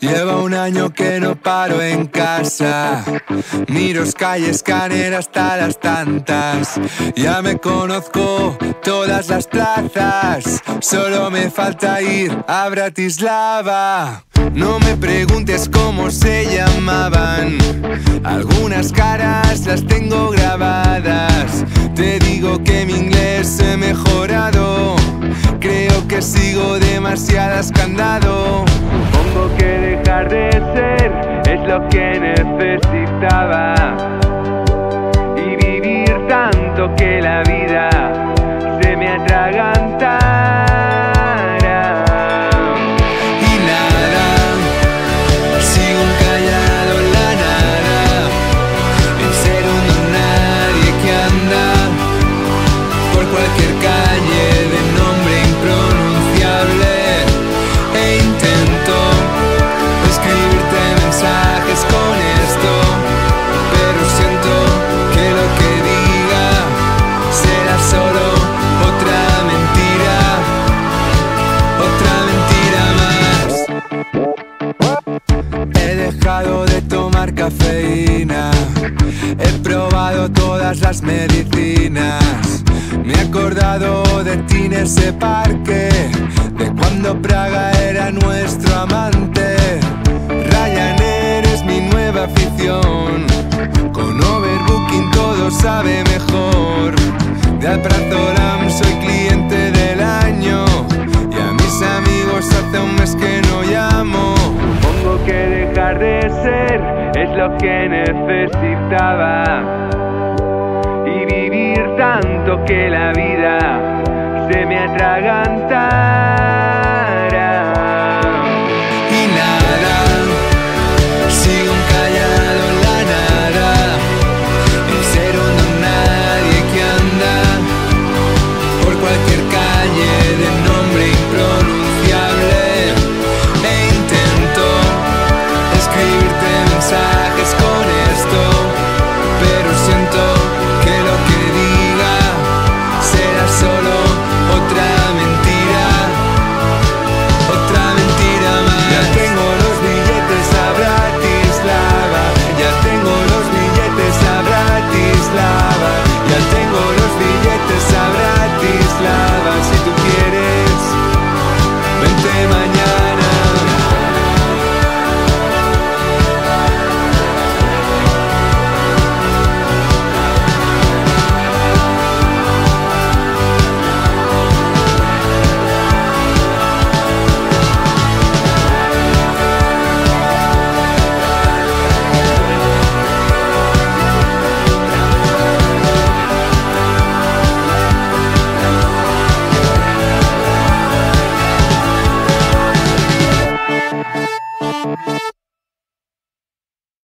Lleva un año que no paro en casa. Miro Sky Scanner hasta las tantas. Ya me conozco todas las plazas. Solo me falta ir a Bratislava. No me preguntes cómo se llamaban. Algunas caras las tengo grabadas. Te digo que mi inglés he mejorado. Creo que sigo demasiadas candado. Lo que necesitaba. Y vivir tanto que probado todas las medicinas. Me he acordado de ti en ese parque, de cuando Praga era nuestro amante. Ryanair es mi nueva afición. Con overbooking todo sabe mejor. De Alprazolam soy cliente del año. Y a mis amigos hace un mes que no llamo. Lo que necesitaba. Y vivir tanto que la vida se me atraganta.